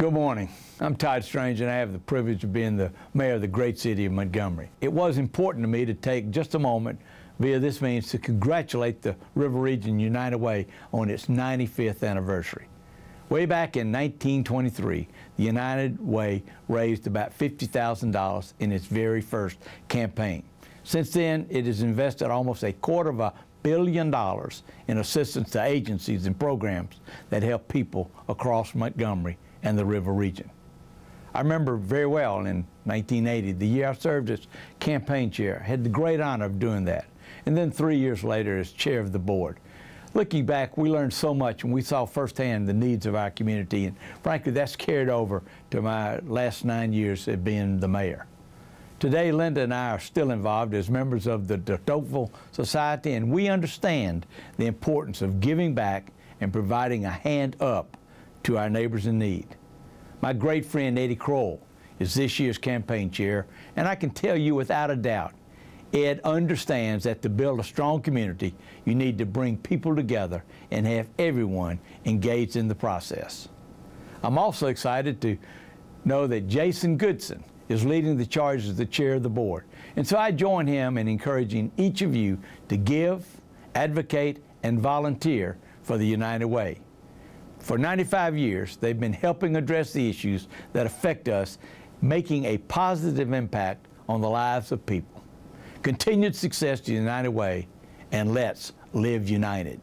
Good morning. I'm Todd Strange, and I have the privilege of being the mayor of the great city of Montgomery. It was important to me to take just a moment via this means to congratulate the River Region United Way on its 95th anniversary. Way back in 1923, the United Way raised about $50,000 in its very first campaign. Since then, it has invested almost a quarter of a billion dollars in assistance to agencies and programs that help people across Montgomery and the river region. I remember very well in 1980, the year I served as campaign chair, had the great honor of doing that. And then three years later as chair of the board. Looking back, we learned so much and we saw firsthand the needs of our community. And frankly, that's carried over to my last nine years of being the mayor. Today, Linda and I are still involved as members of the Tocqueville Society, and we understand the importance of giving back and providing a hand up to our neighbors in need. My great friend Eddie Kroll is this year's campaign chair, and I can tell you without a doubt, Ed understands that to build a strong community, you need to bring people together and have everyone engaged in the process. I'm also excited to know that Jason Goodson is leading the charge as the chair of the board. And so I join him in encouraging each of you to give, advocate, and volunteer for the United Way. For 95 years, they've been helping address the issues that affect us, making a positive impact on the lives of people. Continued success to United Way, and let's live united.